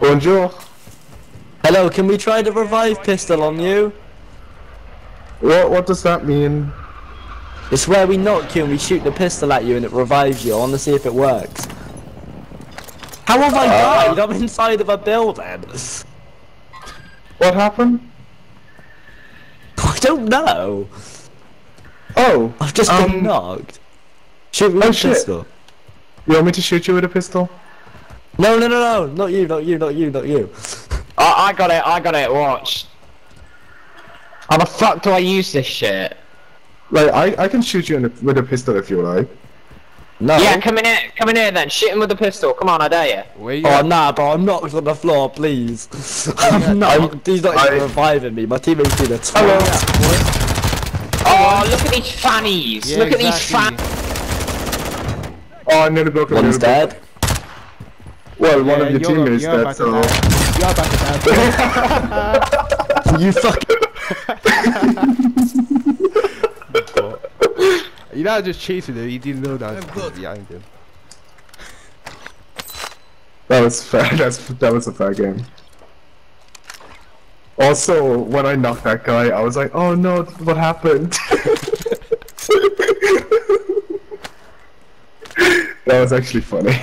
Bonjour. Hello, can we try the revive pistol on you? What what does that mean? It's where we knock you and we shoot the pistol at you and it revives you. I want to see if it works. How have I Uh. died? I'm inside of a building. What happened? I don't know. Oh, I've just been Um, knocked. Shoot me oh with a pistol. you want me to shoot you with a pistol? No, no, no, no, not you, not you, not you, not you. I, I got it, I got it, watch. How the fuck do I use this shit? Like I I can shoot you in a, with a pistol if you like. No. Yeah, come in here, come in here then, shoot him with a pistol, come on, I dare you. Where you Oh at? nah, bro, I'm knocked on the floor, please. I'm not. He's not even I- reviving me. My teammate's been a Hello. twat. Oh, look at these fannies! Yeah, look at these exactly. fan- Oh, I'm nearly broken. One's nearly broken. Well, one Yeah, of your teammates you're dead, about to so. You're about to die. You fucking. You know, I just chasing him. He didn't know that I was behind him. That was fair. That's that was a fair game. Also, when I knocked that guy, I was like, "Oh no, what happened?" that was actually funny.